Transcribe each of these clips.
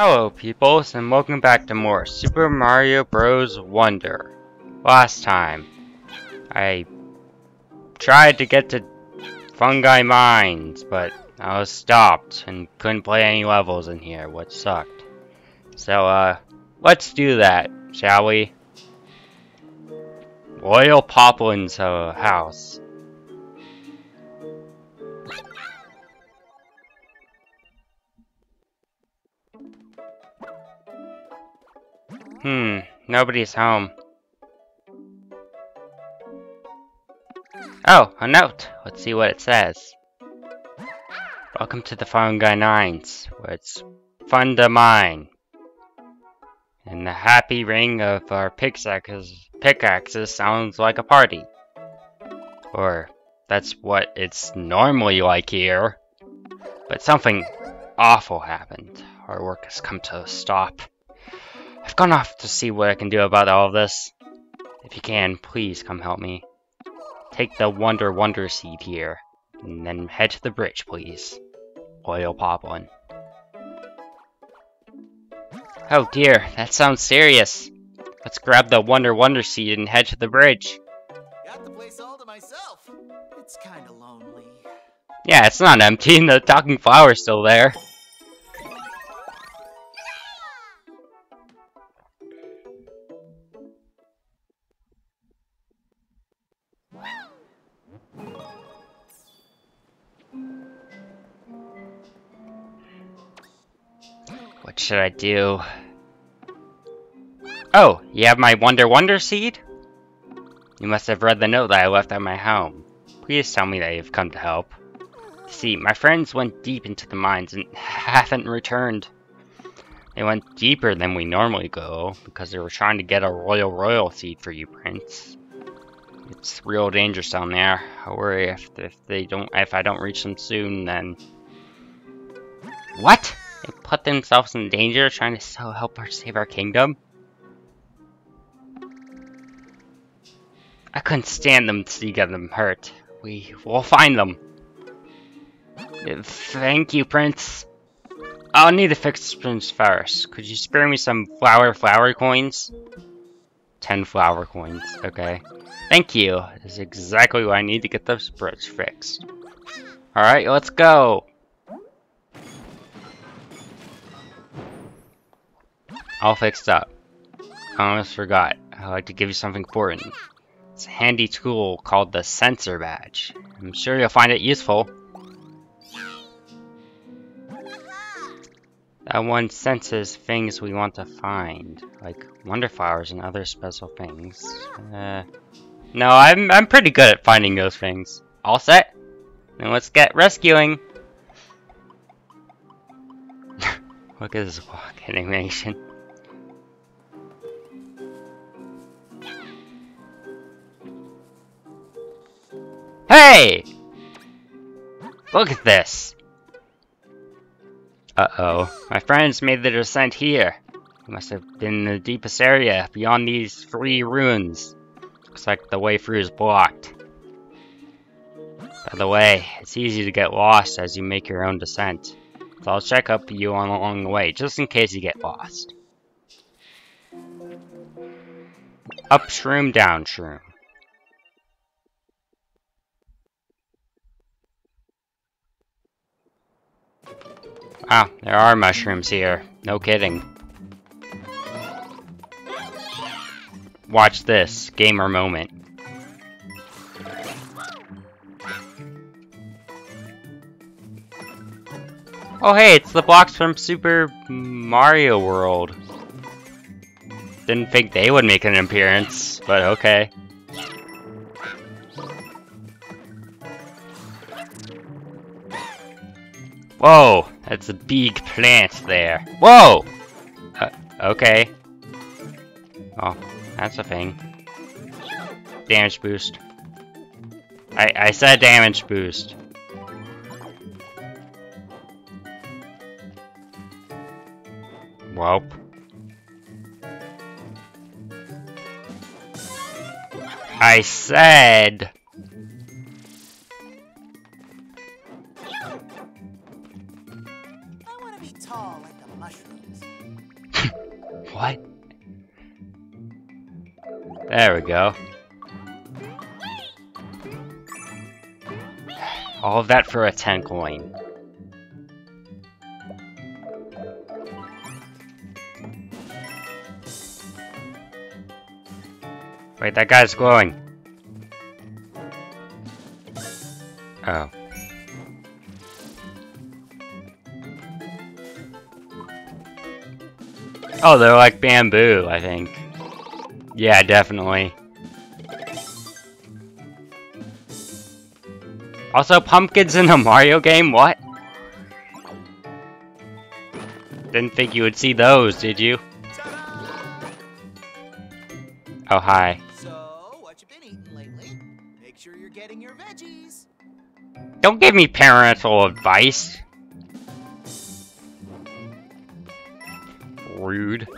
Hello peoples and welcome back to more Super Mario Bros. Wonder. Last time, I tried to get to Fungi Mines, but I was stopped and couldn't play any levels in here, which sucked. So, uh, let's do that, shall we? Royal Poplin's uh, house. Hmm, nobody's home. Oh, a note! Let's see what it says. Welcome to the Fungi Mines, where it's fun to mine. And the happy ring of our pickaxes, pickaxes sounds like a party. Or, that's what it's normally like here. But something awful happened. Our work has come to a stop. I've gone off to see what I can do about all of this. If you can, please come help me. Take the Wonder Wonder Seed here, and then head to the bridge, please. Oil Poplin. Oh dear, that sounds serious. Let's grab the Wonder Wonder Seed and head to the bridge. Got the place all to myself. It's kinda lonely. Yeah, it's not empty, and the talking flower's still there. What should I do? Oh, you have my Wonder Wonder seed? You must have read the note that I left at my home. Please tell me that you've come to help. See, my friends went deep into the mines and haven't returned. They went deeper than we normally go because they were trying to get a royal royal seed for you, Prince. It's real dangerous down there. I worry if if they don't if I don't reach them soon, then what? They put themselves in danger trying to so help our save our kingdom? I couldn't stand them to get them hurt. We will find them. Thank you, Prince. I'll need to fix Prince first. Could you spare me some flower flower coins? Ten flower coins, okay. Thank you. That's exactly what I need to get those bridge fixed. Alright, let's go. All fixed up. I almost forgot. I'd like to give you something important. It's a handy tool called the Sensor Badge. I'm sure you'll find it useful. That one senses things we want to find, like wonder flowers and other special things. Uh, no, I'm I'm pretty good at finding those things. All set? Then let's get rescuing. Look at this walk animation. Hey! Look at this! Uh-oh. My friends made the descent here. They must have been the deepest area, beyond these three ruins. Looks like the way through is blocked. By the way, it's easy to get lost as you make your own descent. So I'll check up you on along the way, just in case you get lost. Up shroom, down shroom. Wow, there are mushrooms here. No kidding. Watch this. Gamer moment. Oh hey, it's the blocks from Super Mario World. Didn't think they would make an appearance, but okay. Whoa, that's a big plant there. Whoa! Uh, okay. Oh, that's a thing. Damage boost. I, I said damage boost. Welp. I said... All of that for a 10 coin. Wait, that guy's glowing. Oh. Oh, they're like bamboo, I think. Yeah, definitely. Also, pumpkins in a Mario game? What? Didn't think you would see those, did you? Oh, hi. So, what you been eating lately? Make sure you're getting your veggies. Don't give me parental advice. Rude.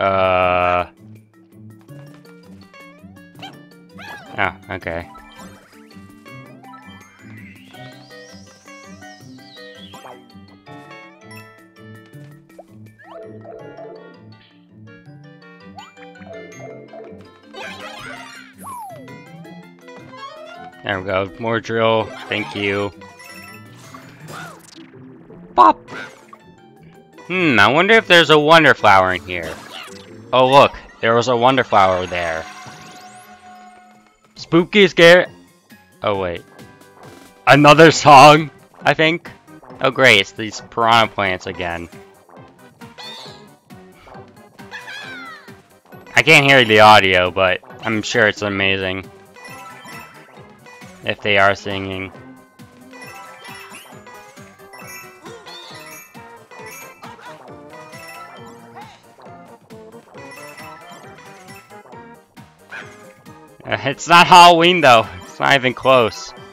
Uh. Oh, okay. There we go. More drill. Thank you. Pop! Hmm, I wonder if there's a wonder flower in here. Oh look, there was a wonder flower there. Spooky scare. Oh wait. Another song, I think. Oh great, it's these piranha plants again. I can't hear the audio, but I'm sure it's amazing. If they are singing. It's not Halloween though. It's not even close.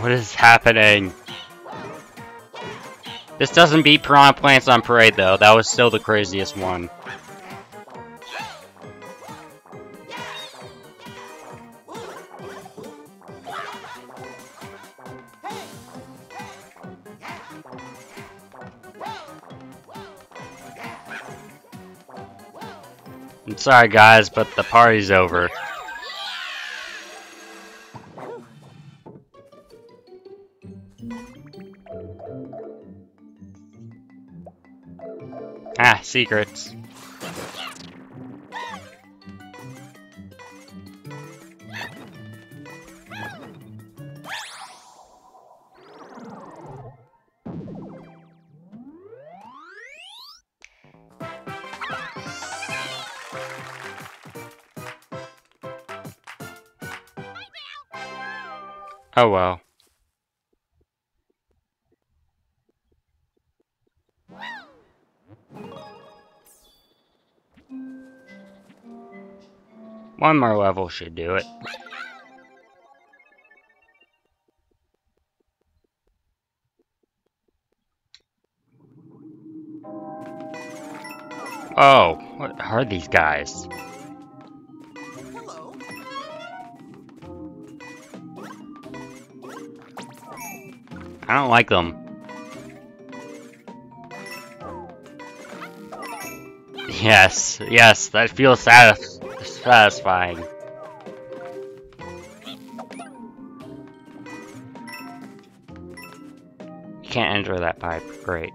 What is happening? This doesn't beat Piranha Plants on Parade though. That was still the craziest one. I'm sorry guys, but the party's over. Ah, secrets. Oh well. One more level should do it. Oh, what are these guys? Hello. I don't like them. Yes, yes, that feels satis satisfying. You can't enter that pipe. Great.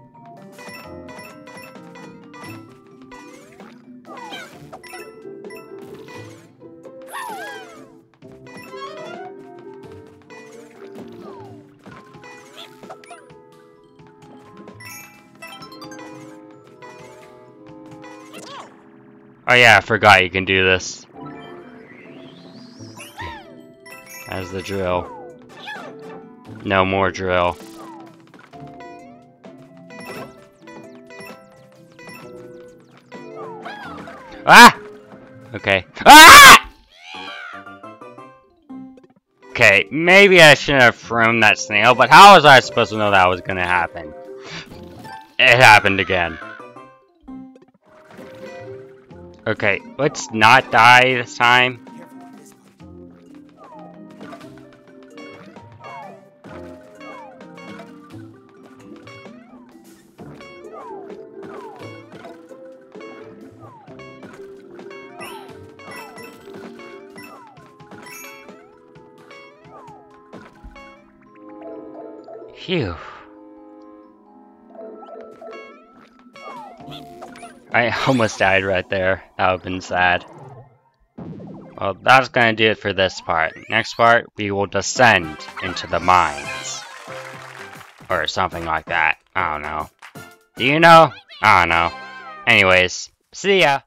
Oh yeah, I forgot you can do this. As the drill. No more drill. Ah! Okay. Ah! Okay, maybe I shouldn't have thrown that snail, but how was I supposed to know that was gonna happen? It happened again. Okay, let's not die this time. Phew. I almost died right there. That would have been sad. Well, that's gonna do it for this part. Next part, we will descend into the mines. Or something like that. I don't know. Do you know? I don't know. Anyways, see ya!